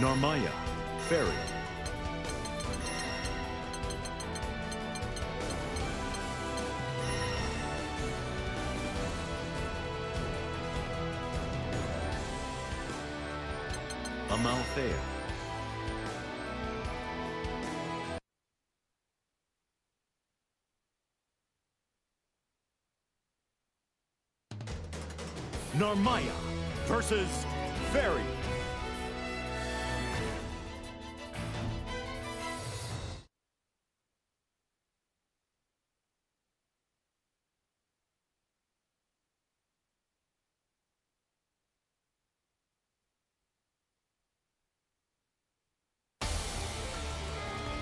Narmaya, Ferry. Amalthea. Narmaya versus Ferry.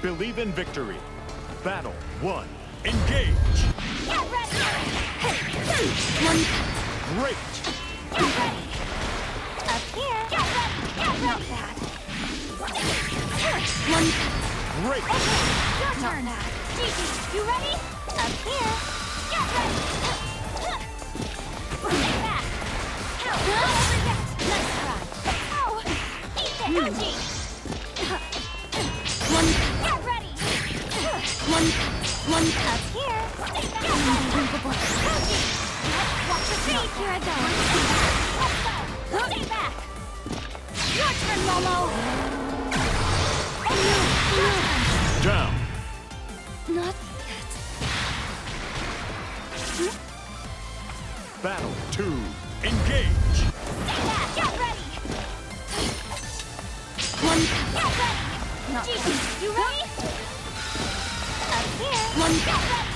Believe in victory. Battle one. Engage. Get ready! One Great. Get ready! Up here! Get ready! Get not bad. One Great. Your Not turn! Gigi, you ready? Up here! Get ready! Back! Help! Nice try! Oh! Eat it, Hachi! Unbelievable. Watch your feet! Here I go! Let's go! Stay back! Your turn, Momo! And you! Your turn! Down. Not yet. Battle two. Engage. Stay back! Get ready! One Get ready! Not Gigi, you ready? Up here. One. Get ready.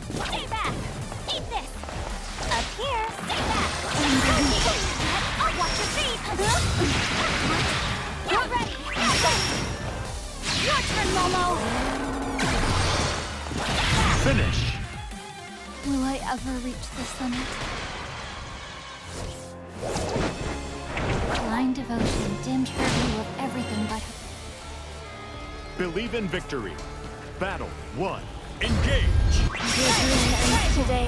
Get ready. Your turn, Momo. Finish. Will I ever reach the summit? Blind devotion dimmed her view of everything but her. Believe in victory. Battle one. Engage. Your dream ends today.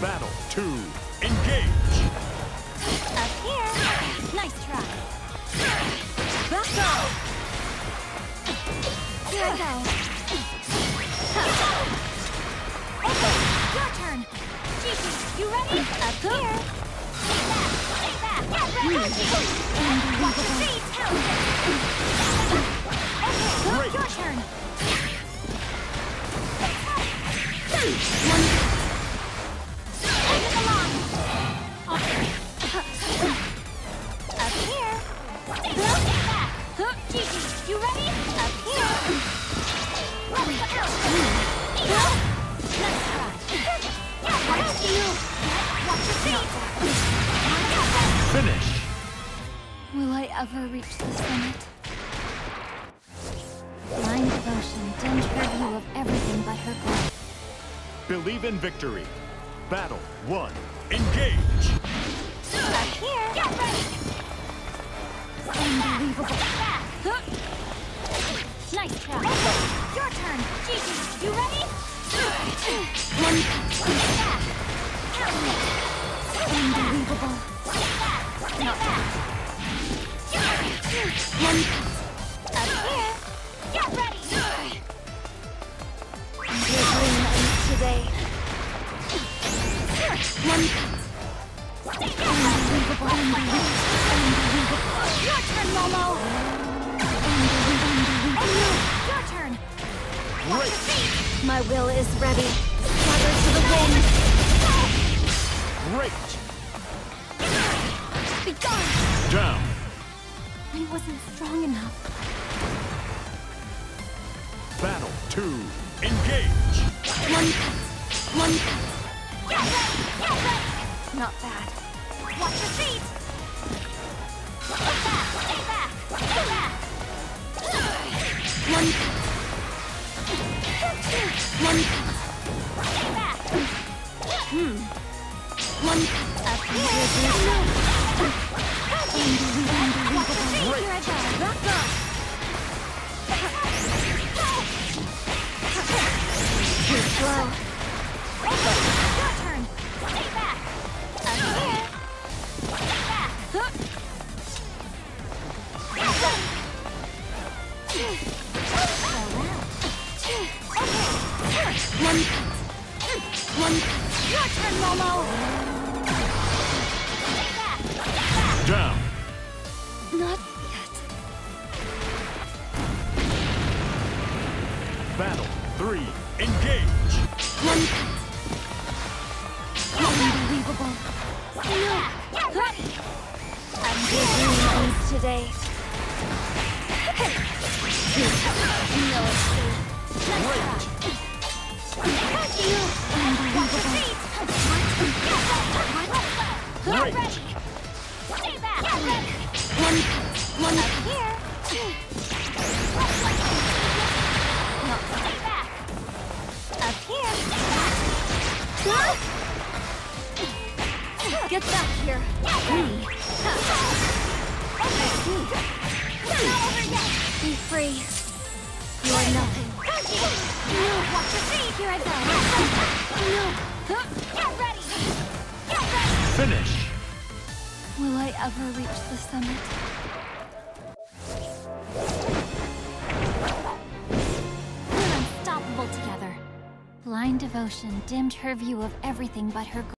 Battle two. Engage. Up here. Nice try. back off. Here I go. Okay, your turn. Gigi, you ready? Up here. Stay back. Stay back. Get ready. Watch your feet. Okay, your turn. One ever reach the summit? Blind devotion dimmed her view of everything but her goal. Believe in victory. Battle one. Engage. Up here. Get Get ready! Unbelievable. Stay back! Nice try. Your turn! Gigi, you ready? One Stay back! unbelievable. Stay back! Stay back! One Up here! Get ready! Your dream ends today. One Stay back! My will is ready. Flutter to the wind. Wasn't strong enough. Battle two. Engage. One cut. One Get ready! Get ready! Not bad. Watch your feet! Stay back! Stay back! Stay back! One One Stay back! Hmm. One Up here! Slow. Your turn! Stay back! Up here! Stay back! Ready! One One Your turn, Momo! Stay back! Stay back! Down. Not yet. Battle three. Engage. Stay back! Get ready! Up Your here! dream ends today. No escape. Unbelievable. Great. Get back here. Get ready! I see. It's not over yet! Be free. You are nothing. No! Watch your feet! Here I go. No. Get ready! Get ready! Finish. Will I ever reach the summit? We're unstoppable together. Blind devotion dimmed her view of everything but her